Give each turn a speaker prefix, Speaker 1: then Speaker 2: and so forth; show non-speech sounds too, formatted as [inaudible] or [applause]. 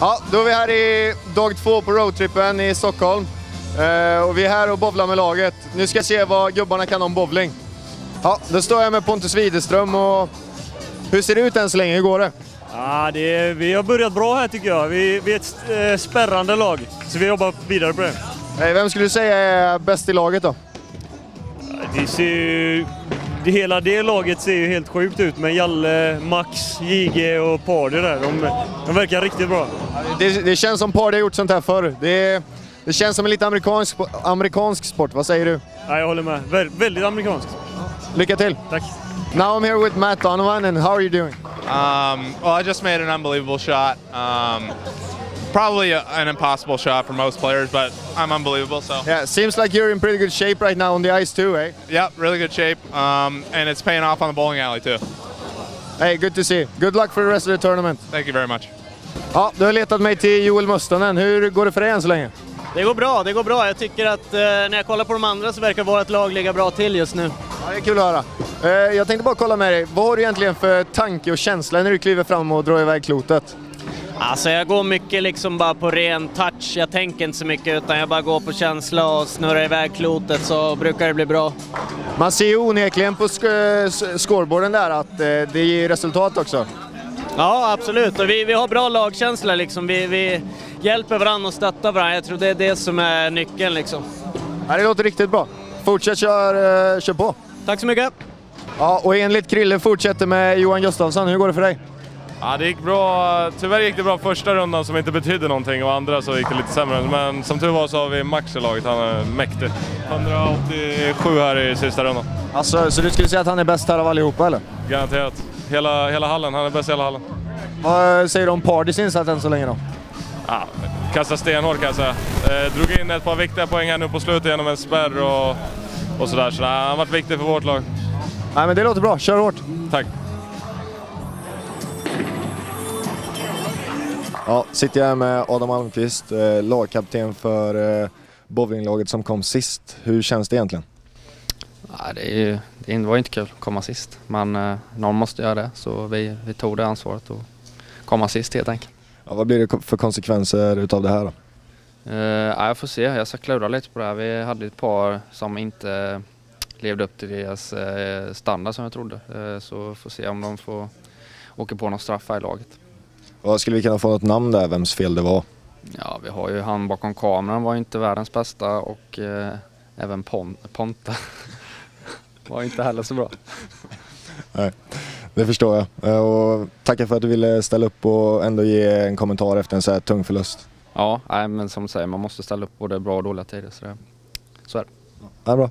Speaker 1: Ja, då är vi här i dag två på roadtrippen i Stockholm. Eh, och vi är här och bowlar med laget. Nu ska jag se vad gubbarna kan om bowling. Ja, då står jag med Pontus Widerström och hur ser det ut än så länge? Hur går det?
Speaker 2: Ja, det är, vi har börjat bra här tycker jag. Vi, vi är ett eh, spärrande lag, så vi jobbar vidare på det.
Speaker 1: Eh, vem skulle du säga är bäst i laget då?
Speaker 2: Det ser ju, det, hela det laget ser ju helt sjukt ut med Jalle, Max, JG och Pardy där. De, de verkar riktigt bra.
Speaker 1: Det, det känns som Pardy har gjort sånt här förr. Det, det känns som en lite amerikansk, amerikansk sport. Vad säger du?
Speaker 2: Ja, jag håller med. Vä väldigt amerikanskt.
Speaker 1: Lycka till!
Speaker 2: Tack!
Speaker 1: Now I'm here with Matt Donovan and how are you doing?
Speaker 3: Um, well, I just made an unbelievable shot. Um, probably a, an impossible shot for most players, but I'm unbelievable. So
Speaker 1: Yeah, seems like you're in pretty good shape right now on the ice too, eh?
Speaker 3: yeah, really good shape, um, and it's paying off on the bowling alley too.
Speaker 1: Hey, good to see. Good luck for the rest of the tournament.
Speaker 3: Thank you very much.
Speaker 1: Ja, du har letat mig till Joel Mustonen. Hur går det för dig än så länge?
Speaker 4: Det går bra, det går bra. Jag tycker att eh, när jag kollar på de andra så verkar vårt lag ligga bra till just nu.
Speaker 1: Ja, det är kul att höra. Eh, jag tänkte bara kolla med dig. Vad har du egentligen för tanke och känsla när du kliver fram och drar iväg klotet?
Speaker 4: Alltså jag går mycket liksom bara på ren touch. Jag tänker inte så mycket utan jag bara går på känsla och snurrar iväg klotet så brukar det bli bra.
Speaker 1: Man ser ju onekligen på sk- scoreboarden där att eh, det ger resultat också.
Speaker 4: Ja, absolut. Och vi, vi har bra lagkänsla liksom. Vi, vi hjälper varandra och stöttar varandra. Jag tror det är det som är nyckeln liksom.
Speaker 1: Ja, det låter riktigt bra. Fortsätt kör, eh, kör på.
Speaker 4: Tack så mycket!
Speaker 1: Ja, och enligt Krille fortsätter med Johan Gustafsson. Hur går det för dig?
Speaker 5: Ja, det gick bra. Tyvärr gick det bra första rundan som inte betydde någonting och andra så gick det lite sämre. Men som tur var så har vi Max i laget, han är mäktig. 187 här i sista rundan.
Speaker 1: Alltså, så du skulle säga att han är bäst här av allihopa eller?
Speaker 5: Garanterat. Hela, hela hallen, han är bäst i hela hallen.
Speaker 1: Vad säger du om Pardys insats än så länge då?
Speaker 5: Ja, kastar stenhårt kan jag säga. Eh, drog in ett par viktiga poäng här nu på slutet genom en spärr och, och sådär. Så nej, han har varit viktig för vårt lag.
Speaker 1: Nej, men det låter bra. Kör hårt!
Speaker 5: Tack.
Speaker 1: Ja, sitter jag här med Adam Almqvist, eh, lagkapten för eh, bowlinglaget som kom sist. Hur känns det egentligen?
Speaker 6: Ja, det, är ju, det var inte kul att komma sist, men eh, någon måste göra det så vi, vi tog det ansvaret och komma sist helt enkelt.
Speaker 1: Ja, vad blir det för konsekvenser utav det här då?
Speaker 6: Eh, ja, jag får se, jag ska klura lite på det här. Vi hade ett par som inte levde upp till deras standard som jag trodde. Eh, så får se om de får åka på någon straff här i laget.
Speaker 1: Vad skulle vi kunna få något namn där, vems fel det var?
Speaker 6: Ja, vi har ju han bakom kameran var ju inte världens bästa och eh, även Pon Ponta [laughs] var inte heller så bra.
Speaker 1: Nej, det förstår jag. Eh, Och tackar för att du ville ställa upp och ändå ge en kommentar efter en så här tung förlust.
Speaker 6: Ja, nej, men som du säger, man måste ställa upp både bra och dåliga tider. Så, det, så är det.
Speaker 1: Ja, bra.